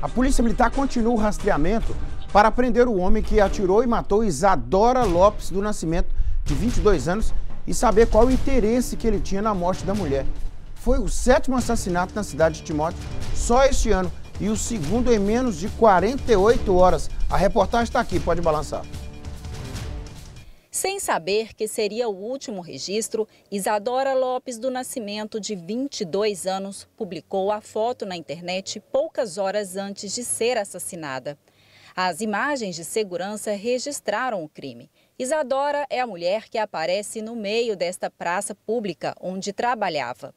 A Polícia Militar continua o rastreamento para prender o homem que atirou e matou Isadora Lopes do Nascimento, de 22 anos, e saber qual o interesse que ele tinha na morte da mulher. Foi o sétimo assassinato na cidade de Timóteo só este ano e o segundo em menos de 48 horas. A reportagem está aqui, pode balançar. Sem saber que seria o último registro, Isadora Lopes do Nascimento, de 22 anos, publicou a foto na internet poucas horas antes de ser assassinada. As imagens de segurança registraram o crime. Isadora é a mulher que aparece no meio desta praça pública onde trabalhava.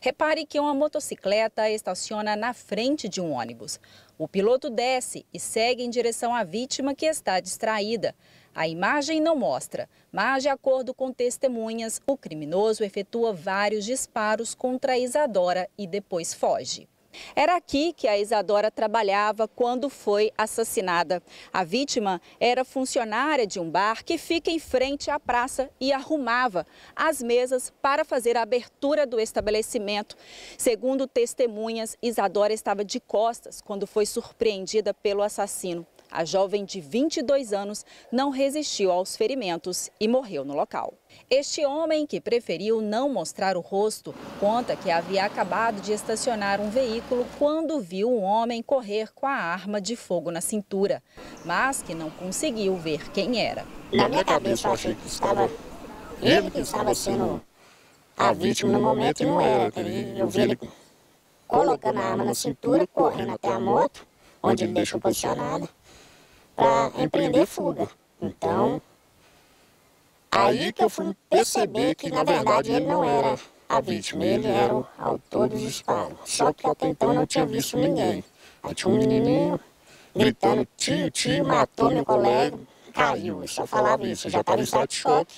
Repare que uma motocicleta estaciona na frente de um ônibus. O piloto desce e segue em direção à vítima que está distraída. A imagem não mostra, mas, de acordo com testemunhas, o criminoso efetua vários disparos contra Isadora e depois foge. Era aqui que a Isadora trabalhava quando foi assassinada. A vítima era funcionária de um bar que fica em frente à praça e arrumava as mesas para fazer a abertura do estabelecimento. Segundo testemunhas, Isadora estava de costas quando foi surpreendida pelo assassino. A jovem de 22 anos não resistiu aos ferimentos e morreu no local. Este homem, que preferiu não mostrar o rosto, conta que havia acabado de estacionar um veículo quando viu um homem correr com a arma de fogo na cintura, mas que não conseguiu ver quem era. Na minha cabeça eu achei que estava ele que estava sendo a vítima no momento e não era. Eu vi ele colocando a arma na cintura, correndo até a moto, onde ele deixou posicionada, para empreender fuga. Então, Aí que eu fui perceber que, na verdade, ele não era a vítima, ele era o autor dos disparos. Só que até então eu não tinha visto ninguém. Aí tinha um menininho gritando, tio, tio, matou meu colega, caiu. Eu só falava isso, eu já estava em estado de choque.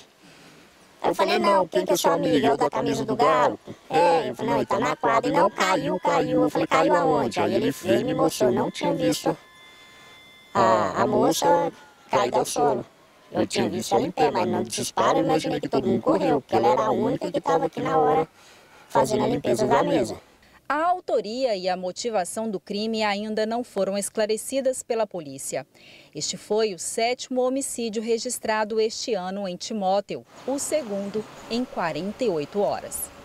Aí eu falei, não, quem que é sua amiga? É o da camisa do galo? É, eu falei, não, ele tá na quadra. E não, caiu, caiu. Eu falei, caiu aonde? Aí ele veio e me mostrou, eu não tinha visto a, a moça cair ao solo. Eu tinha visto ela em pé, mas no disparo eu imaginei que todo mundo correu, porque ela era a única que estava aqui na hora fazendo a limpeza da mesa. A autoria e a motivação do crime ainda não foram esclarecidas pela polícia. Este foi o sétimo homicídio registrado este ano em Timóteo, o segundo em 48 horas.